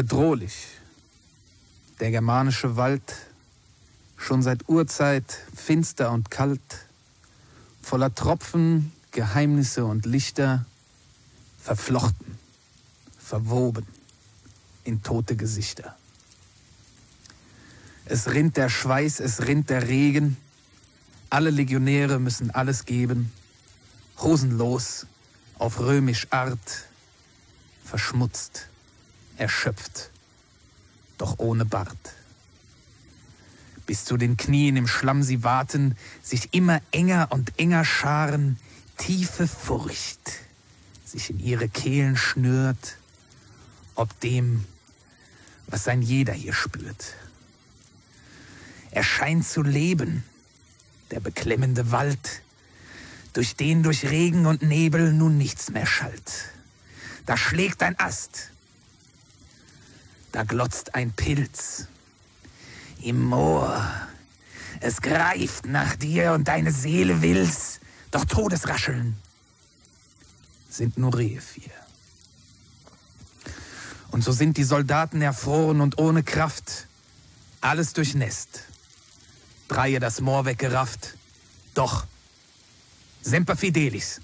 Bedrohlich. Der germanische Wald, schon seit Urzeit finster und kalt, voller Tropfen, Geheimnisse und Lichter, verflochten, verwoben in tote Gesichter. Es rinnt der Schweiß, es rinnt der Regen, alle Legionäre müssen alles geben, hosenlos, auf römisch Art, verschmutzt, erschöpft, doch ohne Bart. Bis zu den Knien im Schlamm sie warten, sich immer enger und enger scharen, tiefe Furcht sich in ihre Kehlen schnürt, ob dem, was ein jeder hier spürt. Er scheint zu leben, der beklemmende Wald, durch den durch Regen und Nebel nun nichts mehr schallt. Da schlägt ein Ast, da glotzt ein Pilz. Im Moor, es greift nach dir und deine Seele will's, doch Todesrascheln sind nur Rehe vier. Und so sind die Soldaten erfroren und ohne Kraft, alles durchnässt. Dreie das Moor weggerafft, doch Semper Fidelis,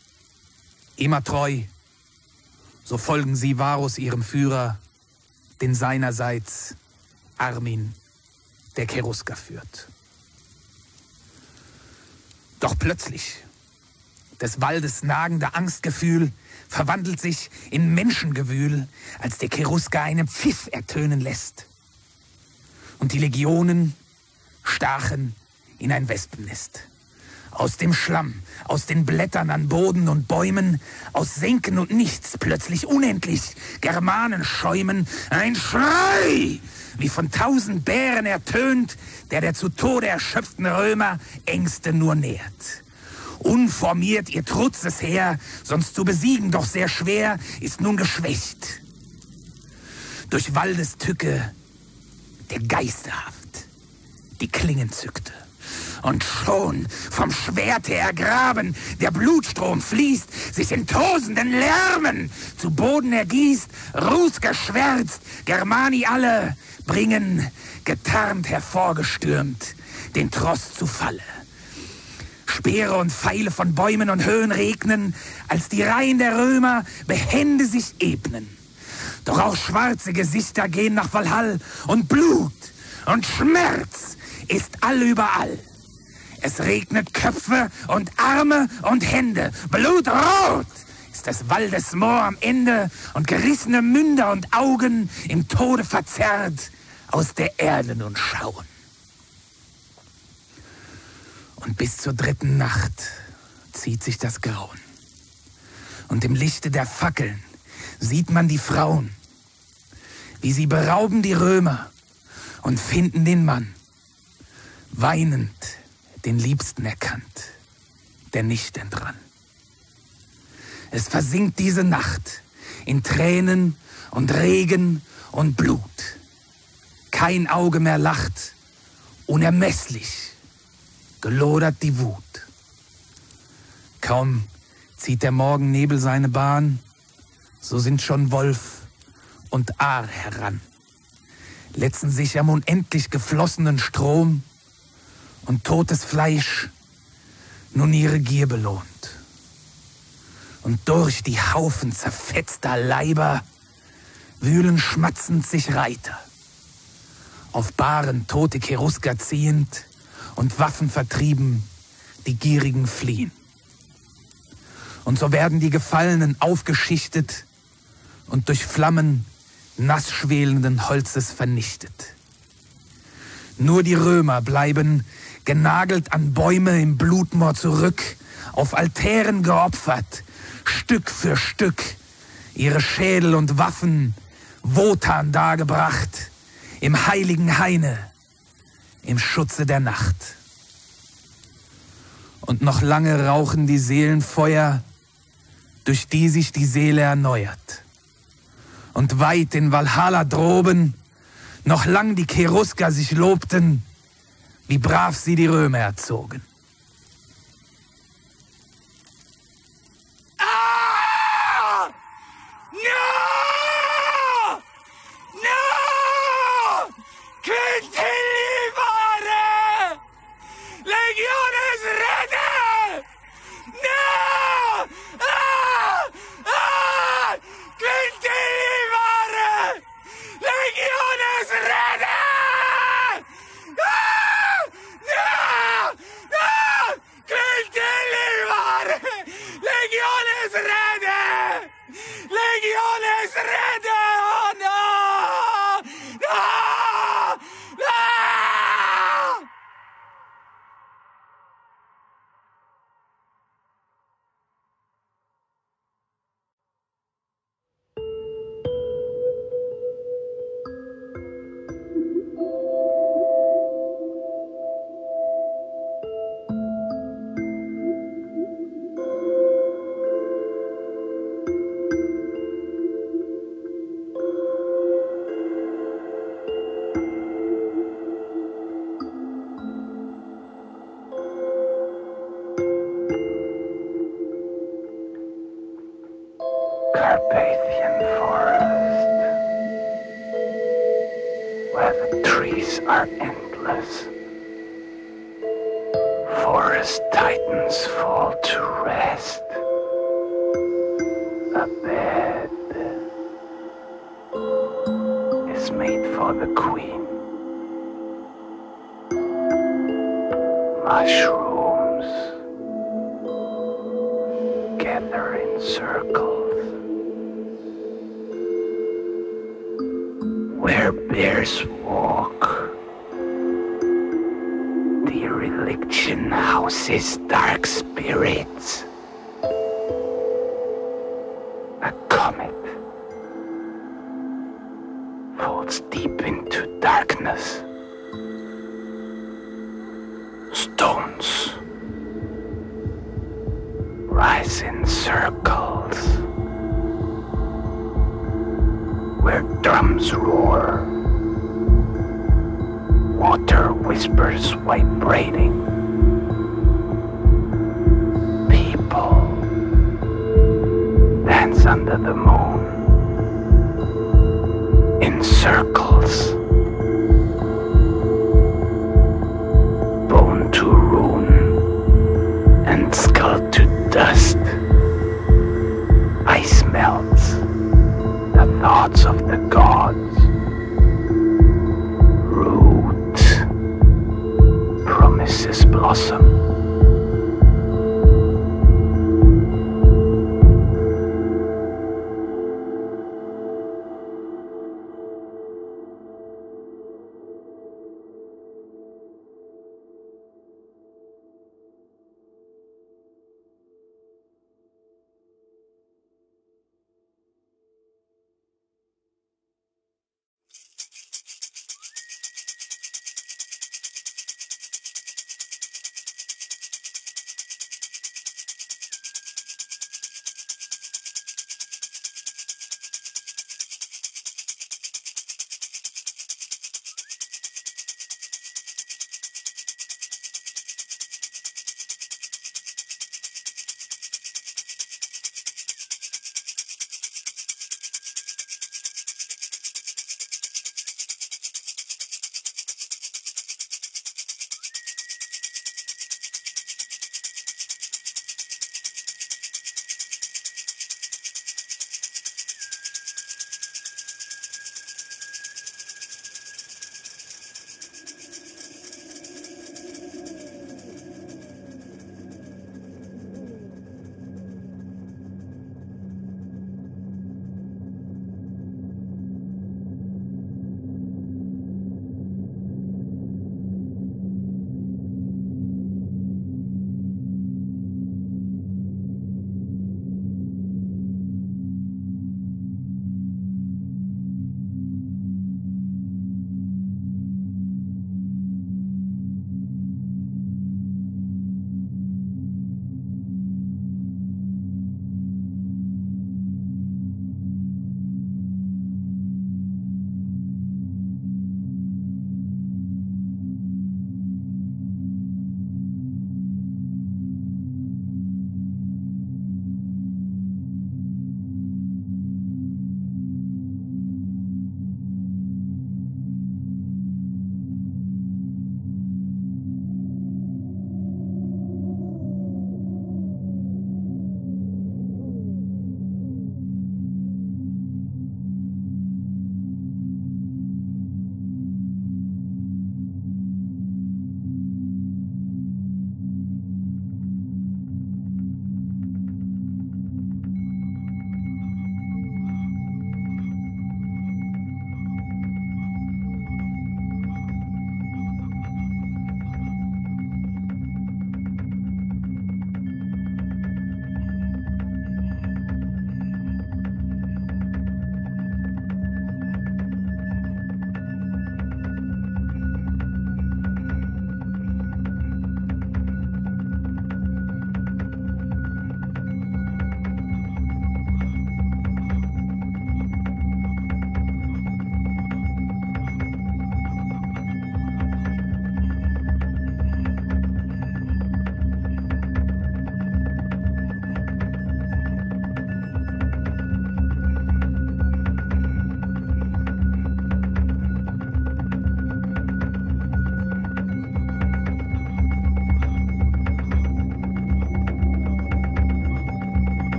immer treu, so folgen sie Varus ihrem Führer, den seinerseits Armin der Cherusker führt. Doch plötzlich, des Waldes nagende Angstgefühl verwandelt sich in Menschengewühl, als der Cherusker einen Pfiff ertönen lässt. Und die Legionen stachen in ein Wespennest. Aus dem Schlamm, aus den Blättern an Boden und Bäumen, aus Senken und Nichts, plötzlich unendlich, Germanen schäumen, ein Schrei, wie von tausend Bären ertönt, der der zu Tode erschöpften Römer Ängste nur nährt. Unformiert ihr trutzes Heer, sonst zu besiegen doch sehr schwer, ist nun geschwächt. Durch Waldestücke, der geisterhaft die Klingen zückte. Und schon vom Schwerte ergraben, der Blutstrom fließt, sich in tosenden Lärmen zu Boden ergießt, rußgeschwärzt, Germani alle bringen, getarnt hervorgestürmt, den Tross zu Falle. Speere und Pfeile von Bäumen und Höhen regnen, als die Reihen der Römer behende sich ebnen. Doch auch schwarze Gesichter gehen nach Valhall und Blut und Schmerz ist allüberall. Es regnet Köpfe und Arme und Hände. Blutrot ist des Waldes Moor am Ende und gerissene Münder und Augen im Tode verzerrt aus der Erde nun schauen. Und bis zur dritten Nacht zieht sich das Grauen. Und im Lichte der Fackeln sieht man die Frauen, wie sie berauben die Römer und finden den Mann, weinend den Liebsten erkannt, der nicht entrann. Es versinkt diese Nacht in Tränen und Regen und Blut. Kein Auge mehr lacht, unermesslich gelodert die Wut. Kaum zieht der Morgennebel seine Bahn, so sind schon Wolf und Aar heran, letzen sich am unendlich geflossenen Strom und totes Fleisch nun ihre Gier belohnt. Und durch die Haufen zerfetzter Leiber wühlen schmatzend sich Reiter, auf Bahren tote Cherusker ziehend und Waffen vertrieben, die Gierigen fliehen. Und so werden die Gefallenen aufgeschichtet und durch Flammen nass schwelenden Holzes vernichtet. Nur die Römer bleiben genagelt an Bäume im Blutmoor zurück, auf Altären geopfert, Stück für Stück, ihre Schädel und Waffen Wotan dargebracht, im heiligen Haine, im Schutze der Nacht. Und noch lange rauchen die Seelenfeuer, durch die sich die Seele erneuert. Und weit in Valhalla droben, noch lang die Cherusker sich lobten, wie brav sie die Römer erzogen. Gather in circles. Where bears walk, the religion houses dark spirits.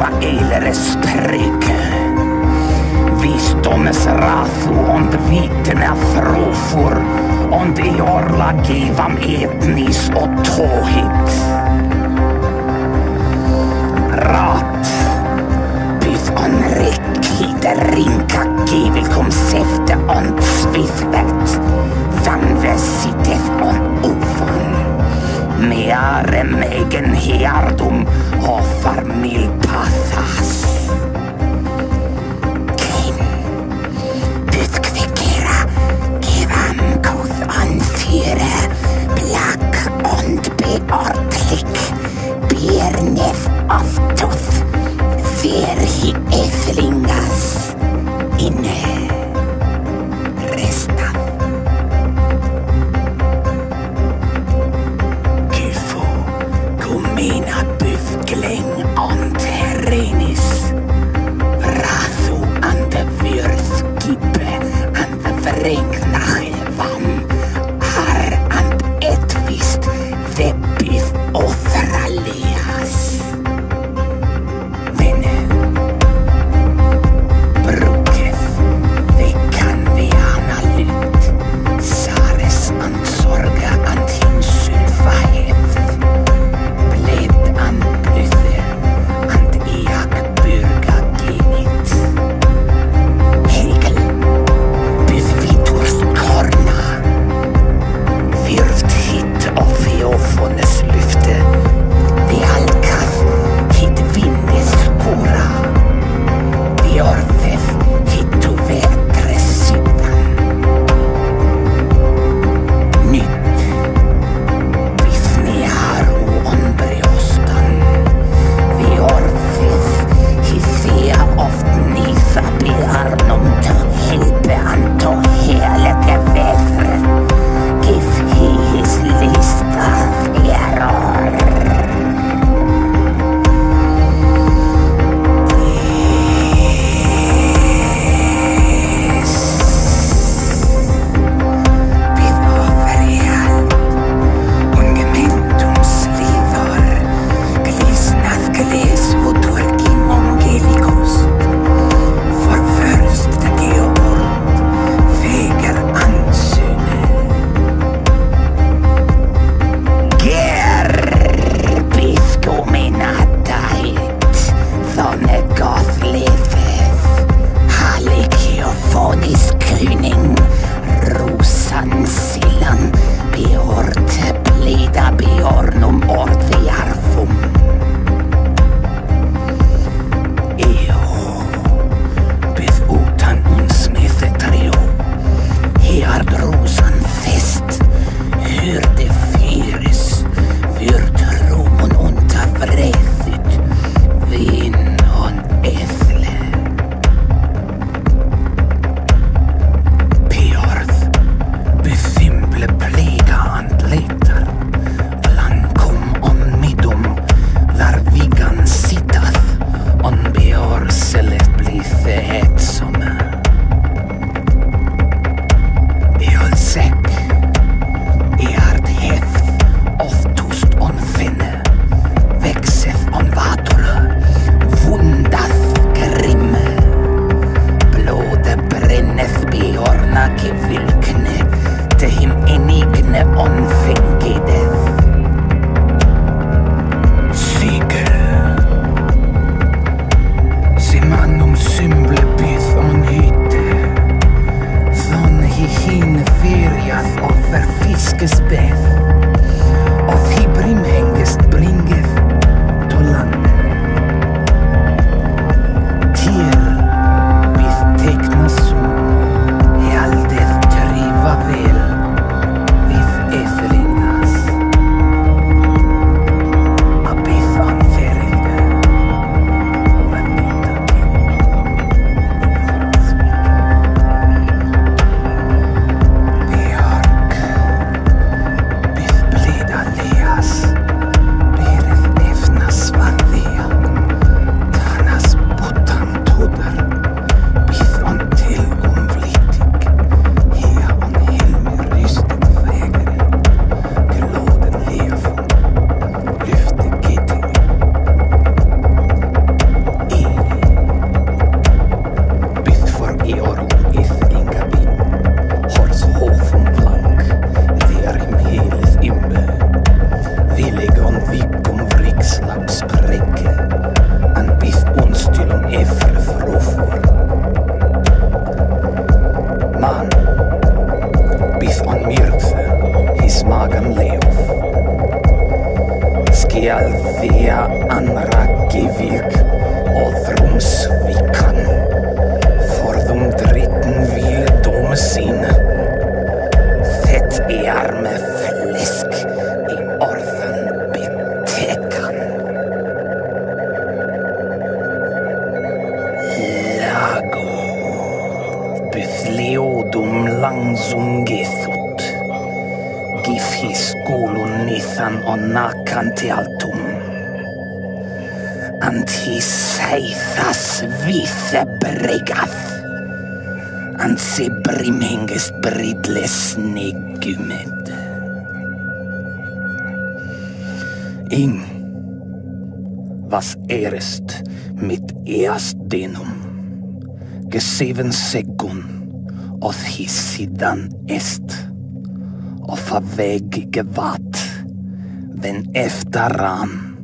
Ord fromma eleres pryke. Visdomes rathu und vitna frofur und eorla givam etnis och tohit. Rat byth on rikhide rinka givilkom sefte on svithvet. Vanve siteth on ufon. Meare megen heardum hoffar milpathas. Kein byth kvikera givam koth on fyre blak ond beortlik biernef oftuth fyr hi ethlingas inne an seven sekund his sidan est. Och förväg gevat, den efterram,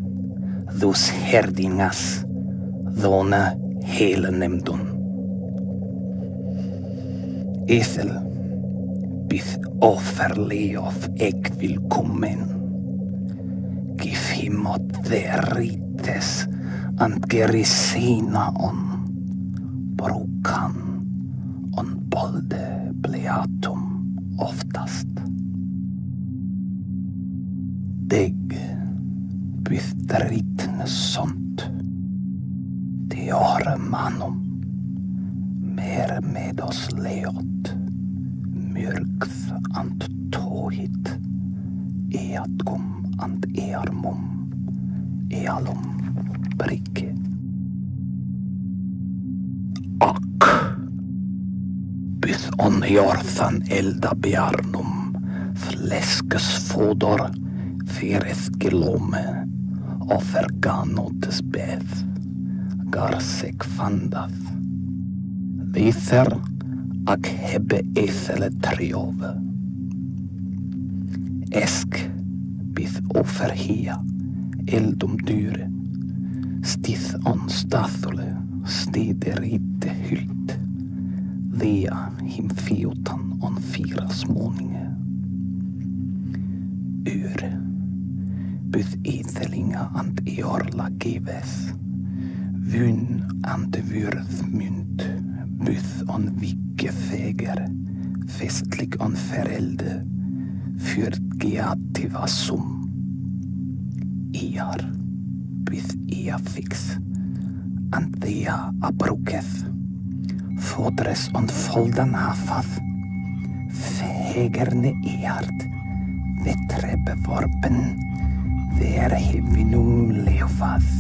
dus herdingas, dona helenemdon. Ethel, bith offerle of ek vil kommen. Give him what there rites, and gerisina on brukan on bolde pleatum oftast. Deg byth sunt. sånt. De manum mer med oss leot. Myrkth ant tohit. Eatkum ant earmum. Ealum bricke. Ak. Bythonniorthan eldabiarnum fläskesfoder fereskilome oferganotes beth garsek fandath. Vither ac hebe ethele triove. Esk byth oferhia eldum dyre stith on stathole Stederite hylt. Thea him fiotan on firas småninge. Ur byth ethelinga ant eorla geves. Vun ant vyrth mynt. Byth on vicke feger. Festlig on ferelde. Fyrt geativa sum. Iar byth ea fix. Ant thea abruketh. Fodres on foldan hafath. Fegerne eart. Vetre bevorpen. Ver hevinum leofath.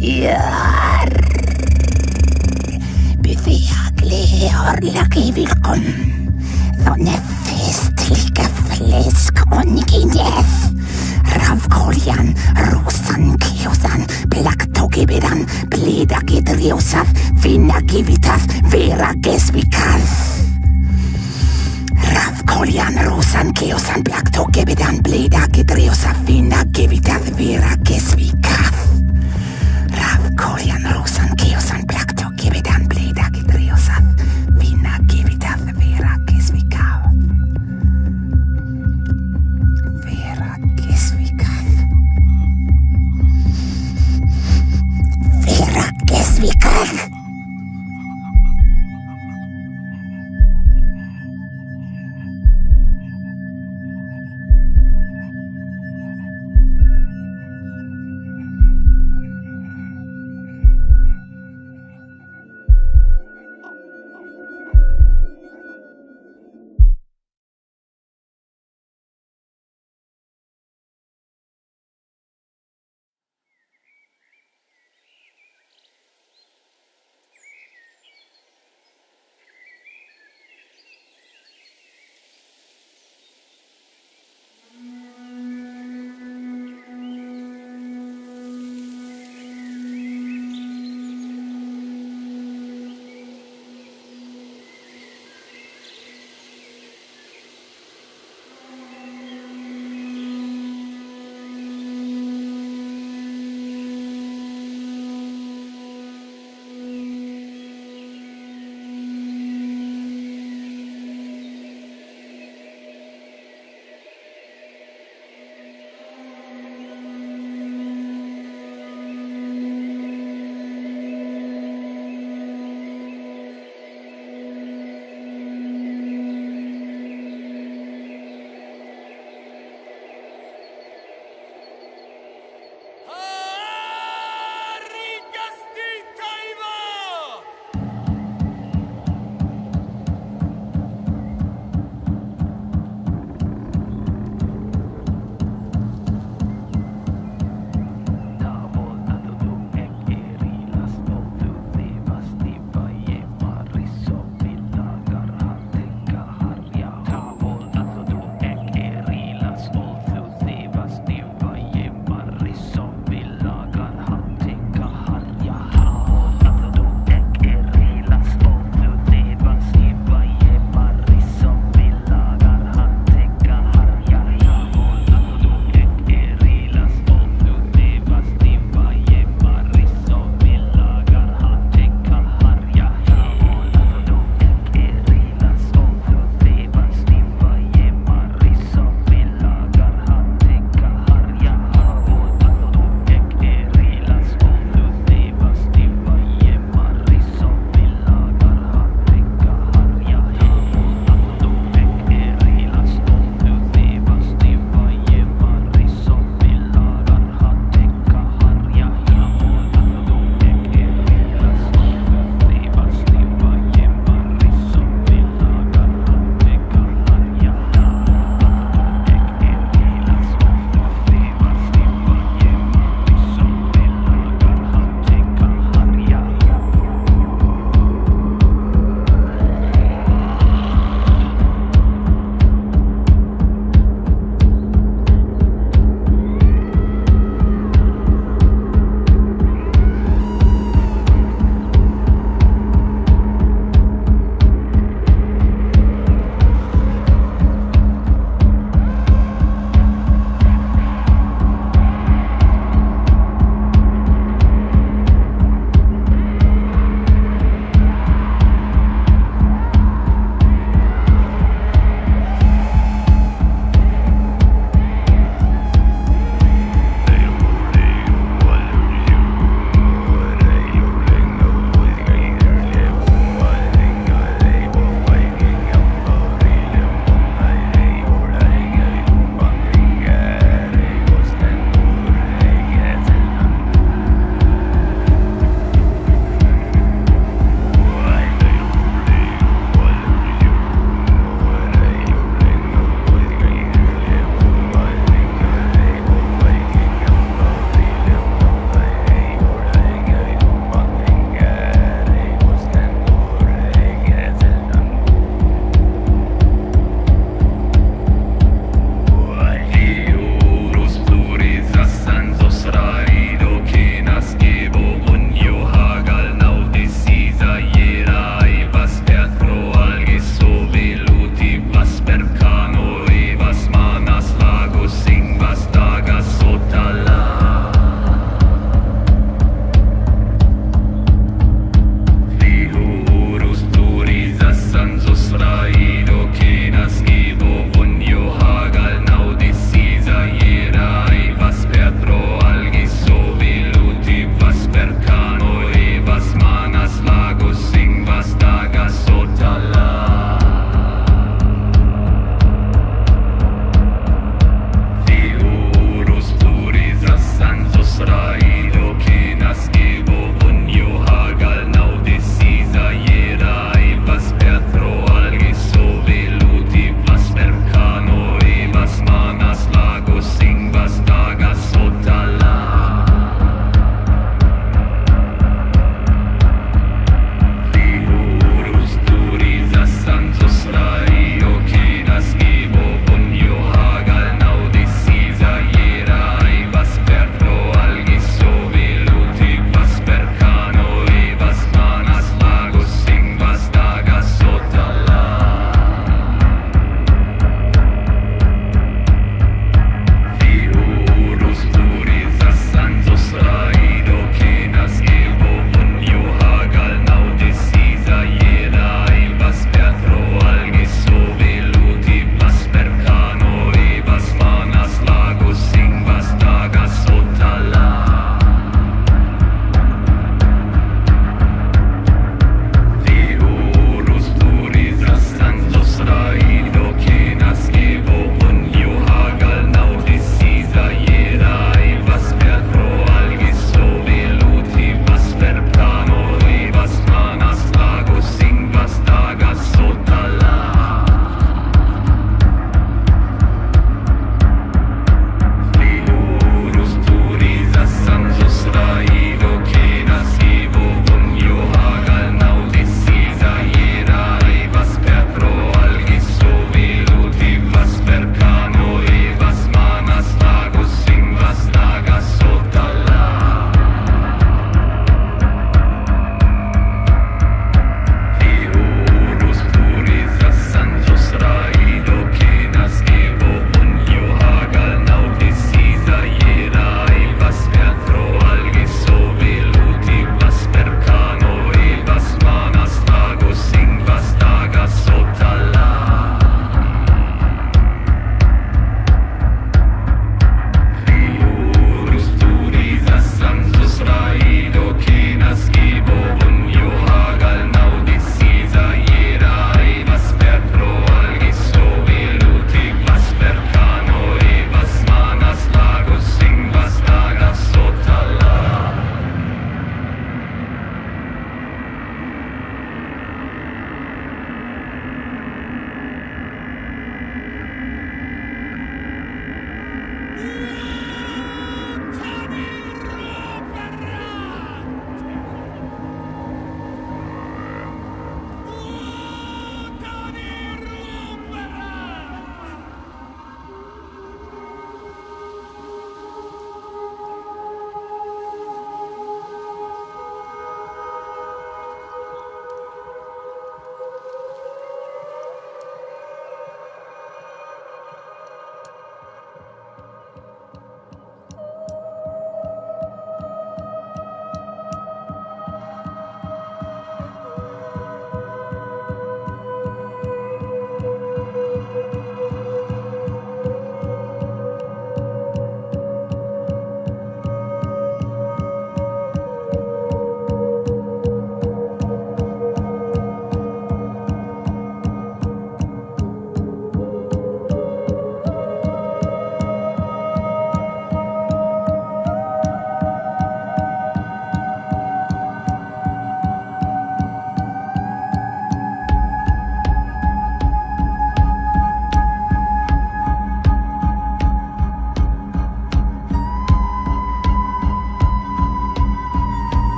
Iar. Beveaglig lakivilkon. Sånne festlige flesk ongineth. Ravkolian, Rusan, Kiosan, Plaktogibidan, Plidakitriosan, Vera Viragesvikaz. Ravkolian, Rusan, Kiosan, Plaktogibidan, Plidakitriosan, Finagivitas, Viragesvikaz.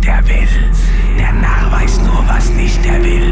nicht er will. Der Narr weiß nur, was nicht er will.